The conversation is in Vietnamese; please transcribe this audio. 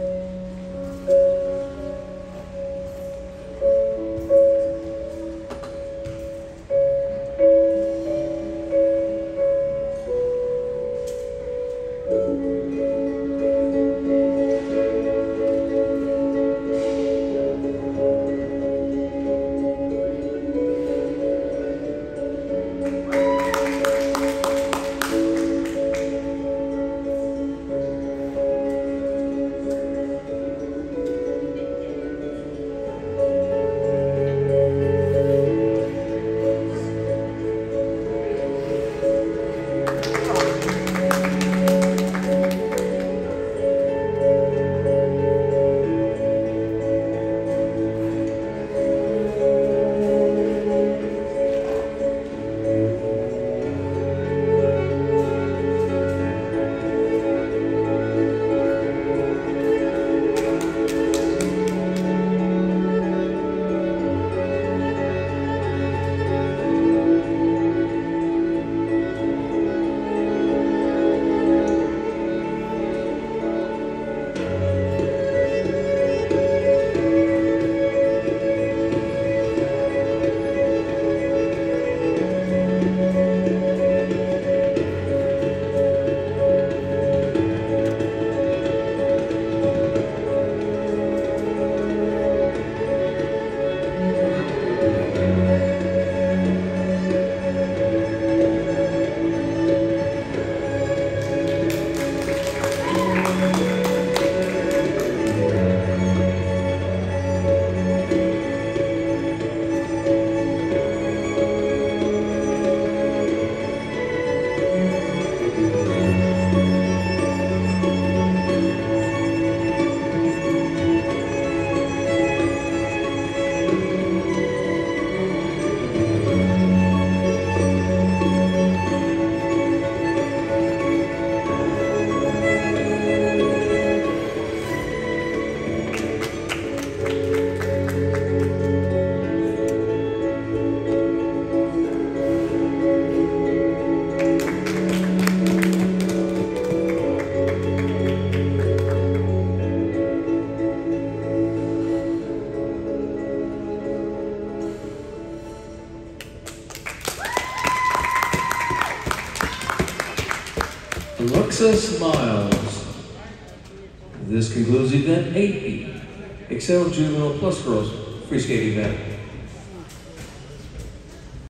thank mm -hmm. you Alexa Smiles. This concludes event 8B, Excel Juvenile Plus Girls Free Skate event.